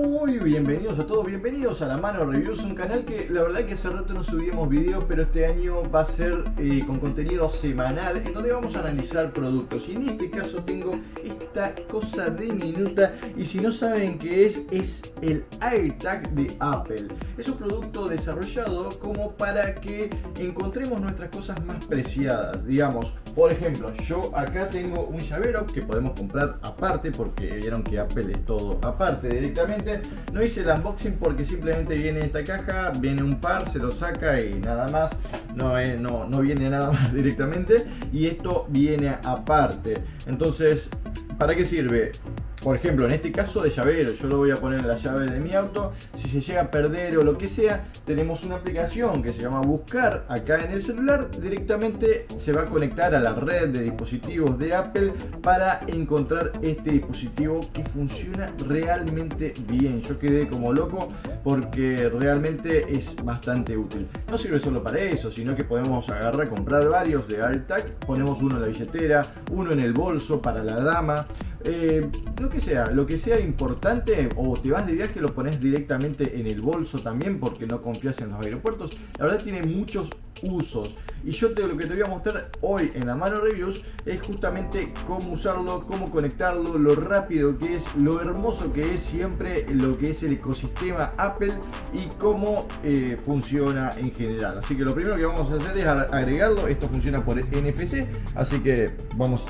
Muy bienvenidos a todos, bienvenidos a La Mano Reviews, un canal que la verdad que hace rato no subíamos videos, pero este año va a ser eh, con contenido semanal en donde vamos a analizar productos. Y en este caso tengo esta cosa de minuta y si no saben qué es, es el AirTag de Apple. Es un producto desarrollado como para que encontremos nuestras cosas más preciadas. Digamos, por ejemplo, yo acá tengo un llavero que podemos comprar aparte porque vieron que Apple es todo aparte directamente. No hice el unboxing porque simplemente viene esta caja, viene un par, se lo saca y nada más. No, no, no viene nada más directamente. Y esto viene aparte. Entonces, ¿para qué sirve? Por ejemplo, en este caso de llavero, yo lo voy a poner en la llave de mi auto. Si se llega a perder o lo que sea, tenemos una aplicación que se llama Buscar acá en el celular. Directamente se va a conectar a la red de dispositivos de Apple para encontrar este dispositivo que funciona realmente bien. Yo quedé como loco porque realmente es bastante útil. No sirve solo para eso, sino que podemos agarrar, comprar varios de AirTag. Ponemos uno en la billetera, uno en el bolso para la dama. Eh, lo que sea, lo que sea importante, o te vas de viaje, lo pones directamente en el bolso también porque no confías en los aeropuertos. La verdad tiene muchos usos. Y yo lo que te voy a mostrar hoy en la mano reviews es justamente cómo usarlo, cómo conectarlo, lo rápido que es, lo hermoso que es siempre lo que es el ecosistema Apple y cómo eh, funciona en general. Así que lo primero que vamos a hacer es agregarlo. Esto funciona por NFC, así que vamos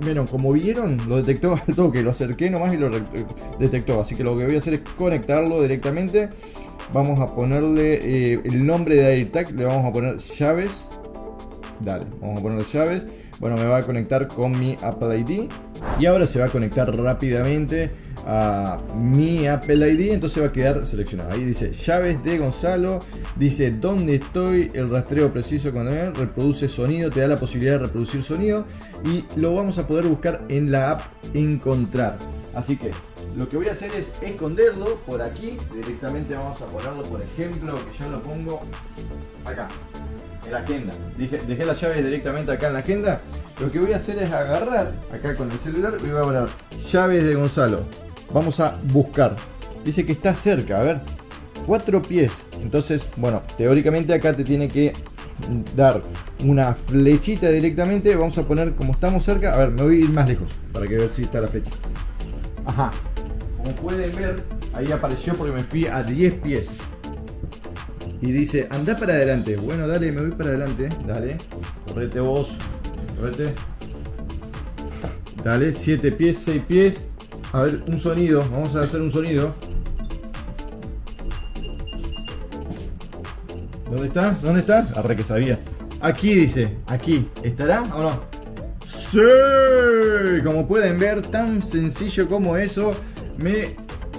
bueno, como vieron, lo detectó al toque, lo acerqué nomás y lo detectó. Así que lo que voy a hacer es conectarlo directamente. Vamos a ponerle eh, el nombre de AirTag, le vamos a poner llaves. Dale, vamos a ponerle llaves. Bueno, me va a conectar con mi Apple ID. Y ahora se va a conectar rápidamente a mi Apple ID, entonces va a quedar seleccionado. Ahí dice llaves de Gonzalo, dice dónde estoy, el rastreo preciso él, reproduce sonido, te da la posibilidad de reproducir sonido y lo vamos a poder buscar en la app encontrar. Así que lo que voy a hacer es esconderlo por aquí, directamente vamos a ponerlo por ejemplo, que yo lo pongo acá, en la agenda. dejé las llaves directamente acá en la agenda. Lo que voy a hacer es agarrar acá con el celular y voy a poner llaves de Gonzalo. Vamos a buscar. Dice que está cerca, a ver. Cuatro pies. Entonces, bueno, teóricamente acá te tiene que dar una flechita directamente. Vamos a poner, como estamos cerca, a ver, me voy a ir más lejos para que ver si está la flecha. Ajá. Como pueden ver, ahí apareció porque me fui a 10 pies. Y dice, anda para adelante. Bueno, dale, me voy para adelante. Dale. Correte vos. Correte. Dale, 7 pies, 6 pies. A ver, un sonido. Vamos a hacer un sonido. ¿Dónde está? ¿Dónde está? Arre que sabía. Aquí dice. Aquí. ¿Estará o no? ¡Sí! Como pueden ver, tan sencillo como eso, me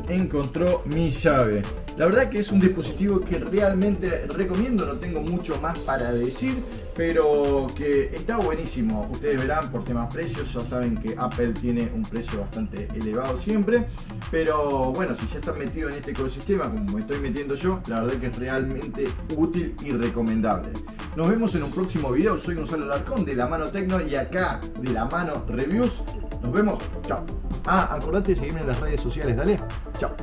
encontró mi llave. La verdad que es un dispositivo que realmente recomiendo, no tengo mucho más para decir, pero que está buenísimo. Ustedes verán por temas precios, ya saben que Apple tiene un precio bastante elevado siempre, pero bueno, si ya están metidos en este ecosistema como me estoy metiendo yo, la verdad que es realmente útil y recomendable. Nos vemos en un próximo video, soy Gonzalo Larcón de La Mano Tecno y acá de La Mano Reviews. Nos vemos, chao. Ah, acordate de seguirme en las redes sociales, dale. Chao.